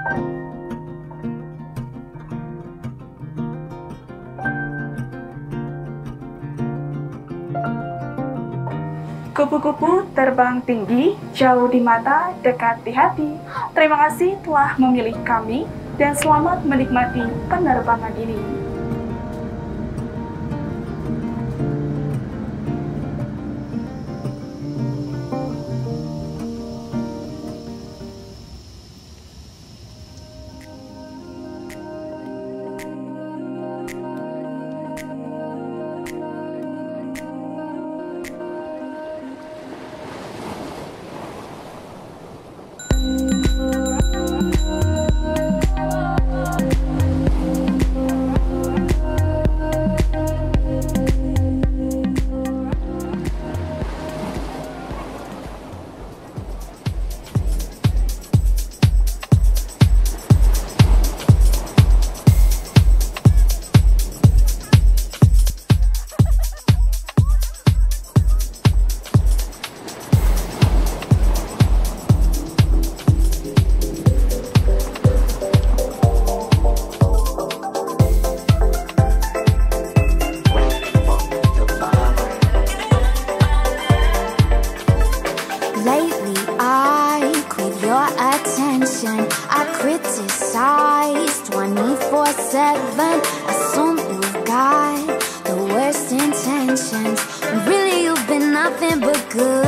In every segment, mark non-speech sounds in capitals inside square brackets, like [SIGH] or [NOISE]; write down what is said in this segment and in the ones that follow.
Kupu-kupu terbang tinggi, jauh di mata, dekat di hati. Terima kasih telah memilih kami dan selamat menikmati penerbangan ini. nothing but good.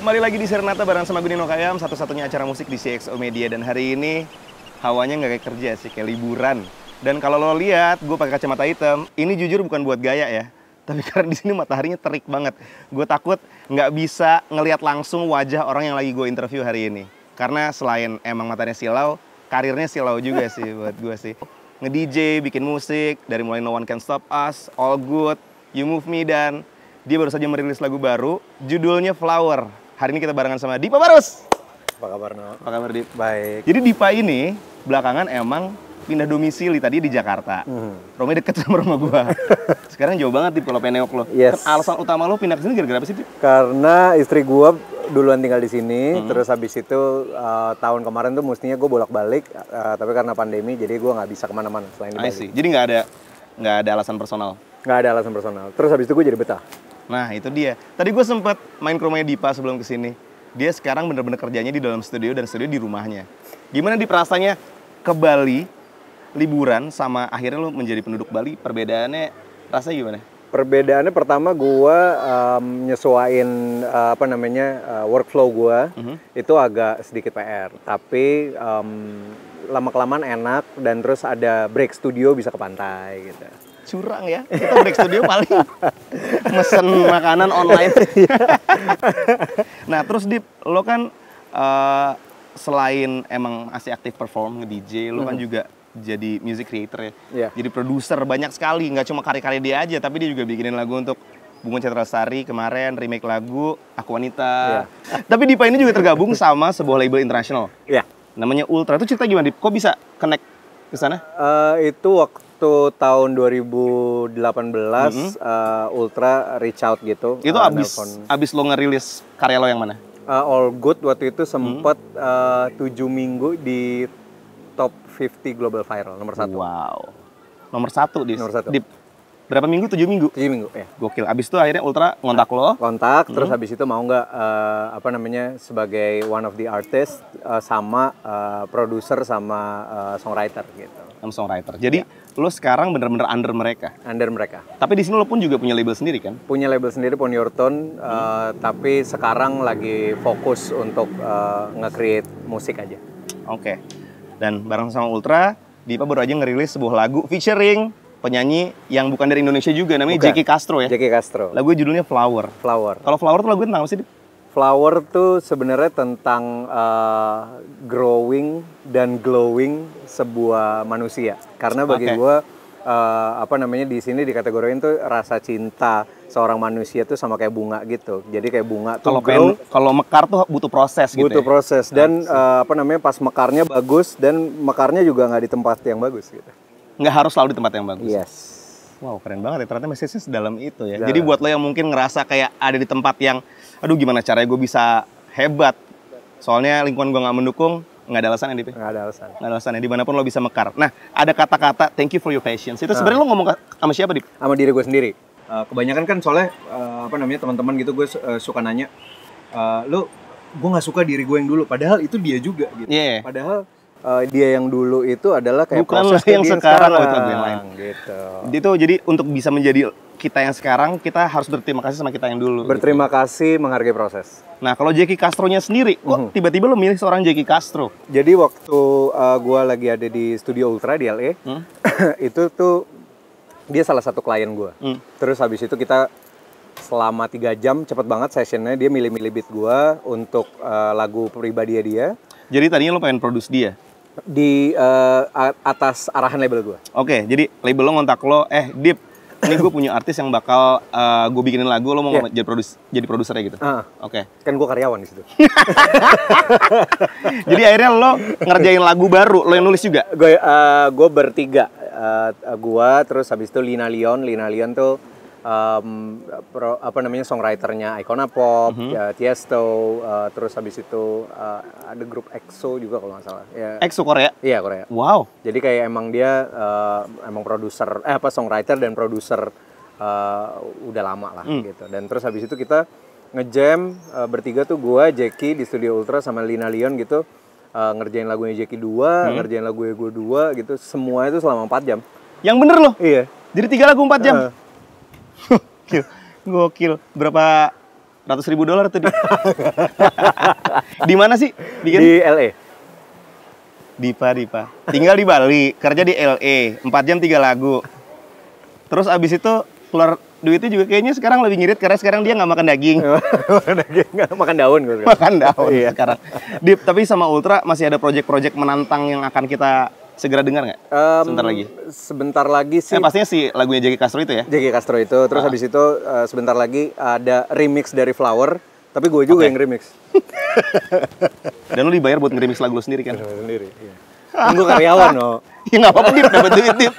Kembali lagi di Serenata bareng sama Gunino Kayam, satu-satunya acara musik di CXO Media. Dan hari ini hawanya nggak kayak kerja sih, kayak liburan. Dan kalau lo lihat, gue pakai kacamata hitam. Ini jujur bukan buat gaya ya. Tapi [LAUGHS] karena di sini mataharinya terik banget. Gue takut nggak bisa ngelihat langsung wajah orang yang lagi gue interview hari ini. Karena selain emang matanya silau, karirnya silau juga sih [LAUGHS] buat gue sih. Nge-DJ, bikin musik, dari mulai No One Can Stop Us, All Good, You Move Me, dan dia baru saja merilis lagu baru, judulnya Flower. Hari ini kita barengan sama Dipa Barus. Apa kabar, No? Apa kabar, Dip? Baik. Jadi Dipa ini belakangan emang pindah domisili tadi di Jakarta. Hmm. Rumahnya deket sama rumah gua. [LAUGHS] Sekarang jauh banget Dip kalau penengok lo. Yes. Kan alasan utama lo pindah ke sini gara-gara apa sih, Dip? Karena istri gua duluan tinggal di sini, hmm. terus habis itu uh, tahun kemarin tuh mestinya gue bolak-balik, uh, tapi karena pandemi jadi gue nggak bisa ke mana-mana selain di Bali. Jadi nggak ada nggak ada alasan personal? Nggak ada alasan personal. Terus habis itu gue jadi betah. Nah itu dia. Tadi gue sempat main ke rumahnya Dipa sebelum ke sini. Dia sekarang bener-bener kerjanya di dalam studio dan studio di rumahnya. Gimana di rasanya ke Bali liburan sama akhirnya lo menjadi penduduk Bali? Perbedaannya rasanya gimana? Perbedaannya pertama gua um, nyesuain uh, apa namanya uh, workflow gua Mhm. itu agak sedikit PR, tapi lama kelamaan enak dan terus ada break studio bisa ke pantai gitu. Curang ya. Kita break studio paling [LAUGHS] mesen makanan online. [LAUGHS] nah terus Dip, lo kan eh, selain emang masih aktif perform nge-DJ, lo kan juga jadi music creator ya. Iya. Jadi produser banyak sekali, nggak cuma karya-karya dia aja, tapi dia juga bikinin lagu untuk Bunga Citra Lestari kemarin remake lagu Aku Wanita. [LAUGHS] Tapi Dipa ini juga tergabung sama sebuah label internasional. Ya, Namanya Ultra. Itu cerita gimana Dip? Kok bisa connect ke sana? Eh, itu waktu tahun 2018 eh, Ultra reach out gitu. Itu eh, abis nelpon. abis lo ngerilis karya lo yang mana? Eh, All Good waktu itu sempat eh, tujuh minggu di top 50 global viral nomor satu. Wow. Nomor satu di Nomor satu. Di berapa minggu? Tujuh minggu. Tujuh minggu ya. Gokil. Abis itu akhirnya Ultra ngontak lo. kontak terus habis itu mau nggak eh, apa namanya sebagai one of the artist eh, sama eh, produser sama eh, songwriter gitu Sama songwriter. Jadi lo sekarang bener-bener under mereka. under mereka Tapi di sini lo pun juga punya label sendiri kan? punya label sendiri Pon Your Tone, eh, tapi sekarang lagi fokus untuk eh, nge-create musik aja Oke. Dan bareng sama Ultra, Dipa baru aja ngerilis sebuah lagu featuring penyanyi yang bukan dari Indonesia juga namanya. Jackie Castro ya. Jackie Castro Lagu judulnya Flower. Flower Kalau Flower tuh lagu tentang apa sih? Flower tuh sebenarnya tentang eh, growing dan glowing sebuah manusia. Karena bagi Oke. gua eh, apa namanya di sini dikategorikan tuh rasa cinta seorang manusia tuh sama kayak bunga gitu. Jadi kayak bunga tuh Kalau grow, kalau mekar tuh butuh proses gitu. butuh ya? proses dan eh, apa namanya pas mekarnya bagus dan mekarnya juga nggak di tempat yang bagus gitu. Nggak harus selalu di tempat yang bagus. Yes. Wow, keren banget ya. Ternyata message-nya sedalam itu ya. Dalam. Jadi buat lo yang mungkin ngerasa kayak ada di tempat yang, aduh gimana caranya gue bisa hebat. Soalnya lingkungan gue nggak mendukung, nggak ada alasan ya, Dip. Nggak ada alasan. Nggak ada alasan ya, di mana pun lo bisa mekar. Nah, ada kata-kata, thank you for your patience. Itu sebenarnya lo ngomong sama siapa, Dip? sama diri gue sendiri. Eh, kebanyakan kan soalnya eh, apa namanya teman-teman gitu gue eh, suka nanya, eh, lu gue nggak suka diri gue yang dulu, padahal itu dia juga gitu. Iya. Padahal eh, dia yang dulu itu adalah kayak Bukan proses [LAUGHS] yang sekarang, oh, itu yang lain. Gitu. Itu jadi untuk bisa menjadi kita yang sekarang, kita harus berterima kasih sama kita yang dulu. Berterima kasih menghargai proses. Nah, kalau Jackie Castro-nya sendiri, kok Mhm. tiba-tiba lo milih seorang Jackie Castro? Jadi waktu eh, gue lagi ada di studio Ultra di LA, Hmm? [CLEARS THROAT] itu tuh dia salah satu klien gue. Hmm. Terus habis itu kita selama tiga jam cepet banget sessionnya dia milih-milih beat gue untuk eh, lagu pribadi dia Jadi tadinya lo pengen produce dia? Di eh, a- atas arahan label gue. Oke, jadi label lo ngontak lo, eh Dip, ini gue punya artis yang bakal gue bikinin lagu, lo mau Iya. jadi produs jadi produsernya gitu. Ah, Oke. kan gue karyawan di situ. [LAUGHS] Jadi akhirnya lo ngerjain lagu baru, lo yang nulis juga. gue gue bertiga, Eh, gue terus habis itu Lina Leon, Lina Leon tuh em, pro- apa namanya songwriternya Icona Pop, Mhm. ya, Tiesto, eh, terus habis itu eh, ada grup EXO juga kalau nggak salah. Ya, EXO Korea. iya Korea. Wow. Jadi kayak emang dia eh, emang produser eh apa songwriter dan produser eh, udah lama lah Hmm. gitu. Dan terus habis itu kita ngejam eh, bertiga tuh gua, Jackie di Studio Ultra sama Lina Leon gitu eh, ngerjain lagunya Jackie dua, Hmm. ngerjain lagunya gue dua gitu. Semua itu selama 4 jam. Yang bener lo. Iya. Jadi tiga lagu 4 jam. Eh, Gokil. Gokil. Berapa ratus ribu dolar tuh di? [LAUGHS] di mana sih? Bikin? di LA. Dipa, Dipa. Tinggal di Bali, kerja di LA, 4 jam 3 lagu. Terus abis itu keluar duitnya juga kayaknya sekarang lebih ngirit karena sekarang dia nggak makan daging, [LAUGHS] Nggak, makan daun gue makan daun Iya. sekarang. Dip, tapi sama Ultra masih ada project-project menantang yang akan kita segera dengar nggak? Em, Sebentar lagi. Sebentar lagi sih. Eh, pastinya si lagunya Jackie Castro itu ya? Jackie Castro itu. Ah. Terus habis itu eh, sebentar lagi ada remix dari Flower. Tapi gue juga Oke. yang remix. [LAUGHS] Dan lu dibayar buat nge-remix lagu lu sendiri kan? sendiri. Iya. Gue karyawan loh. [LAUGHS] ya nggak apa-apa Dip, dapat duit Dip.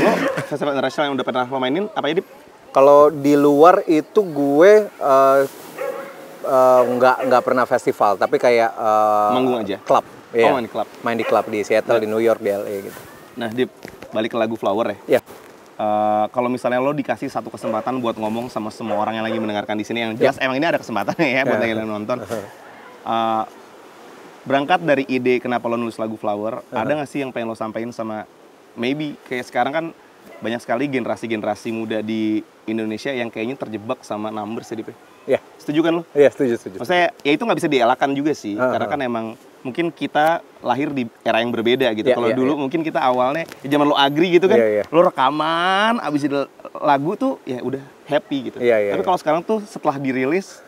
lo festival internasional yang udah pernah lo mainin apa ya Dip? Kalau di luar itu gue eh, nggak nggak pernah festival, tapi kayak eh, Manggung aja? Klub. Iya. main di klub. Main di klub di Seattle, di New York, di LA gitu. Nah Dip, balik ke lagu Flower ya. Ya. Eh, kalau misalnya lo dikasih satu kesempatan buat ngomong sama semua orang yang lagi mendengarkan di sini yang jelas emang ini ada kesempatan ya buat Ya. yang nonton. Eh, berangkat dari ide kenapa lo nulis lagu Flower, ada nggak sih yang pengen lo sampaikan sama maybe kayak sekarang kan banyak sekali generasi-generasi muda di Indonesia yang kayaknya terjebak sama numbers ya Dip. ya? Iya. Setuju kan lo? Iya, setuju, setuju. Maksudnya ya itu nggak bisa dielakkan juga sih, Ah, karena kan emang mungkin kita lahir di era yang berbeda gitu. Iya, Kalau iya, dulu iya. mungkin kita awalnya ya zaman lo agri gitu kan, Iya, iya. lo rekaman, abis itu lagu tuh ya udah happy gitu. Iya, iya, Tapi iya. kalau sekarang tuh setelah dirilis,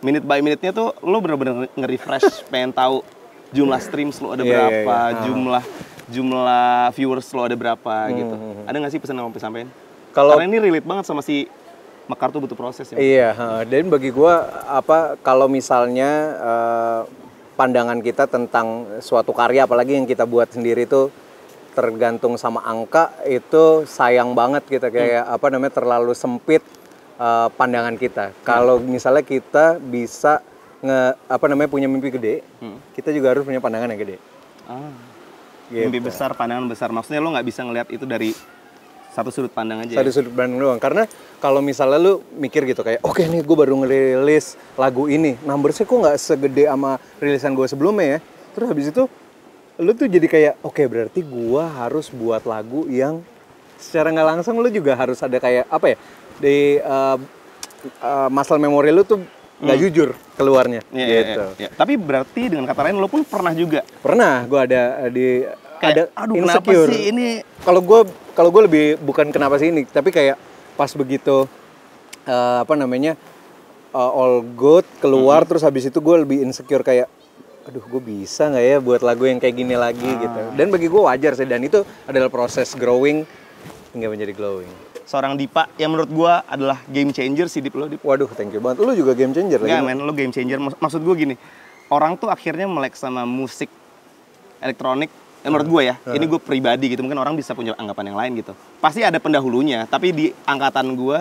minute by minute-nya tuh lo bener-bener nge-refresh, [LAUGHS] pengen tahu jumlah streams lo ada Iya, iya, berapa, iya. Ah. jumlah jumlah viewers lo ada berapa gitu. hmm, hmm. Ada nggak sih pesan yang mau disampaikan? Kalau Karena ini relate banget sama si Mekar tuh butuh proses ya. Iya, heeh. dan bagi gua apa kalau misalnya eh, pandangan kita tentang suatu karya apalagi yang kita buat sendiri itu tergantung sama angka itu sayang banget kita kayak apa namanya terlalu sempit eh, pandangan kita. Kalau misalnya kita bisa nge apa namanya punya mimpi gede, kita juga harus punya pandangan yang gede. Ah. Gitu. Mimpi besar, pandangan besar. Maksudnya lo nggak bisa ngelihat itu dari satu sudut pandang aja. satu ya? sudut pandang doang. Karena kalau misalnya lu mikir gitu kayak oke nih gue baru ngerilis lagu ini. Numbersnya kok nggak segede sama rilisan gue sebelumnya ya? Terus habis itu lu tuh jadi kayak oke berarti gue harus buat lagu yang secara nggak langsung lu juga harus ada kayak apa ya di uh, uh, muscle memory lu tuh nggak jujur keluarnya. Iya, iya, gitu. iya, iya. Tapi berarti dengan kata lain lo pun pernah juga? Pernah. Gue ada di kayak, ada aduh kenapa insecure sih ini? Kalau gue kalau gue lebih bukan kenapa sih ini tapi kayak pas begitu eh, apa namanya eh, all good keluar terus habis itu gue lebih insecure kayak aduh gue bisa nggak ya buat lagu yang kayak gini lagi gitu. Dan bagi gue wajar sih dan itu adalah proses growing hingga menjadi glowing. Seorang Dipa yang menurut gua adalah game changer sih Dip lo Dip. waduh thank you banget. Lu juga game changer Enggak lagi men, lo game changer. Mak- Maksud gua gini, orang tuh akhirnya melek sama musik elektronik ya menurut gue ya, ini gue pribadi gitu, mungkin orang bisa punya anggapan yang lain gitu. Pasti ada pendahulunya, tapi di angkatan gue,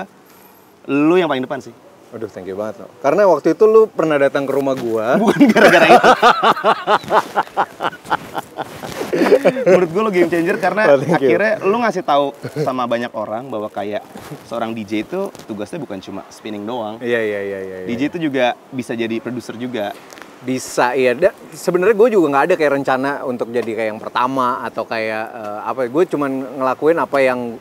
lu yang paling depan sih. Waduh, thank you banget. No. Karena waktu itu lu pernah datang ke rumah gua. [LAUGHS] Bukan gara-gara itu. menurut gue lo game changer karena Oh, you. akhirnya lu ngasih tahu sama banyak orang bahwa kayak seorang DJ itu tugasnya bukan cuma spinning doang. Iya, iya, iya, iya. iya. DJ itu juga bisa jadi produser juga. Bisa, iya. Da- Sebenarnya gue juga nggak ada kayak rencana untuk jadi kayak yang pertama atau kayak eh, apa. Gue cuman ngelakuin apa yang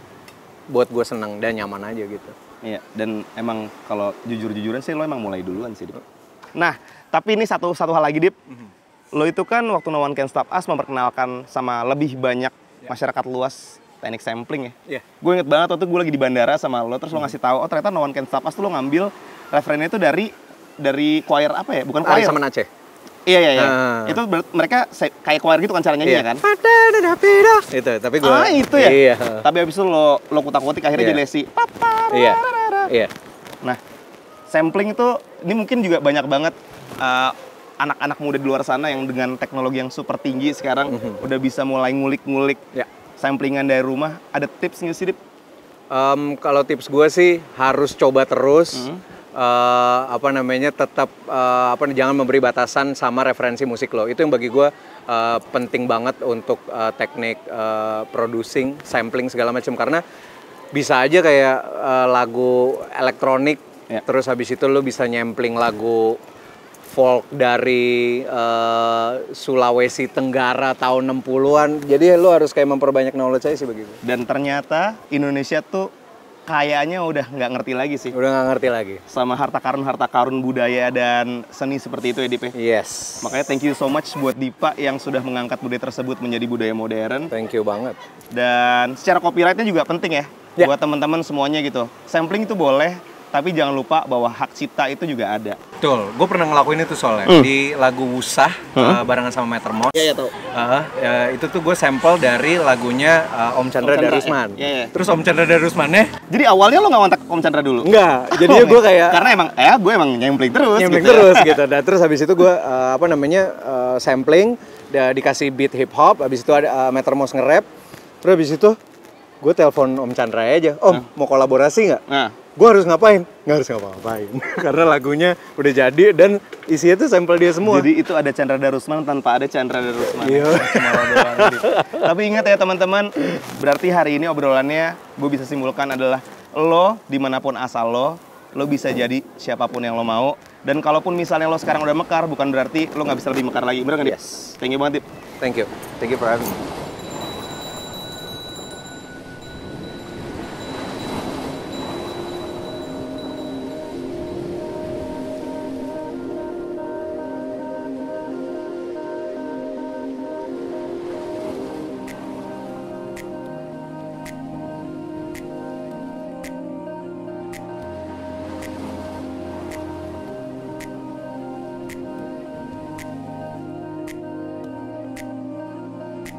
buat gue seneng dan nyaman aja gitu. Iya, dan emang kalau jujur-jujuran sih lo emang mulai duluan sih, Dip. Nah, tapi ini satu satu hal lagi, Dip. Lo itu kan waktu No One Can Stop Us memperkenalkan sama lebih banyak masyarakat luas teknik sampling ya. Iya. Gue inget banget waktu gue lagi di bandara sama lo, terus lo ngasih tahu, oh ternyata No One Can Stop Us tuh lo ngambil referennya itu dari dari choir apa ya? Bukan Ari choir. sama Aceh. Iya, iya, iya. Ah. Itu mereka kayak choir gitu kan cara nyanyinya kan? Itu, tapi gue. Ah, itu ya? Iya. Tapi abis itu lo, lo kutak-kutik akhirnya Iya. jadi lesi. Iya. Iya. Nah, sampling itu ini mungkin juga banyak banget uh, anak-anak muda di luar sana yang dengan teknologi yang super tinggi sekarang udah bisa mulai ngulik-ngulik Ya. samplingan dari rumah. Ada tips nggak sih, Dip? Em, kalau tips gue sih harus coba terus. Eh, apa namanya tetap eh, apa jangan memberi batasan sama referensi musik lo. Itu yang bagi gue eh, penting banget untuk eh, teknik eh, producing, sampling segala macam karena bisa aja kayak eh, lagu elektronik Ya. terus habis itu lo bisa nyampling lagu folk dari eh, Sulawesi Tenggara tahun 60-an. Jadi lo harus kayak memperbanyak knowledge aja sih bagi gue. Dan ternyata Indonesia tuh kayaknya udah nggak ngerti lagi sih Udah nggak ngerti lagi. sama harta karun harta karun budaya dan seni seperti itu ya, Dip. ya? Yes. Makanya thank you so much buat Dipa yang sudah mengangkat budaya tersebut menjadi budaya modern. Thank you banget. Dan secara copyrightnya juga penting ya, Ya. buat teman-teman semuanya gitu. Sampling itu boleh, tapi jangan lupa bahwa hak cipta itu juga ada. Betul, gue pernah ngelakuin itu soalnya Hmm. di lagu Wusah uh, barengan sama Metermos. Iya, iya tahu. Uh, ya, itu tuh gue sampel dari lagunya uh, Om Chandra Om Chandra, Darusman. ya? Iya, iya. Terus Om Chandra Darusmannya Jadi awalnya lo nggak kontak Om Chandra dulu? enggak, [LAUGHS] jadinya gue kayak Karena emang, ya gue emang nyempling terus nyampleng gitu. terus [LAUGHS] gitu. Dan terus habis itu gue uh, apa namanya uh, sampling da- dikasih beat hip hop, habis itu ada uh, Meter Mouse nge-rap. Terus habis itu gue telepon Om Chandra aja, Om mau kolaborasi nggak? Nah, Gue harus ngapain? Nggak harus ngapa-ngapain, [LAUGHS] karena lagunya udah jadi dan isinya tuh sampel dia semua. jadi itu ada Chandra Darusman tanpa ada Chandra Darusman. Iya. Tapi ingat ya teman-teman, berarti hari ini obrolannya gue bisa simpulkan adalah lo di mana pun asal lo, lo bisa jadi siapa pun yang lo mau. Dan kalaupun misalnya lo sekarang udah mekar, bukan berarti lo nggak bisa lebih mekar lagi. Bener nggak, Dip? Yes. Thank you banget, Dip. Thank you, thank you for having me.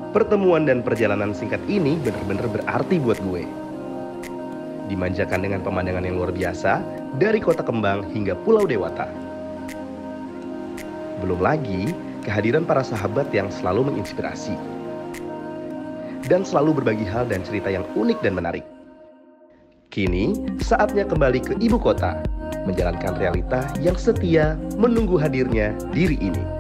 Pertemuan dan perjalanan singkat ini benar-benar berarti buat gue. Dimanjakan dengan pemandangan yang luar biasa dari kota kembang hingga pulau dewata. Belum lagi kehadiran para sahabat yang selalu menginspirasi. Dan selalu berbagi hal dan cerita yang unik dan menarik. Kini saatnya kembali ke ibu kota, menjalankan realita yang setia menunggu hadirnya diri ini.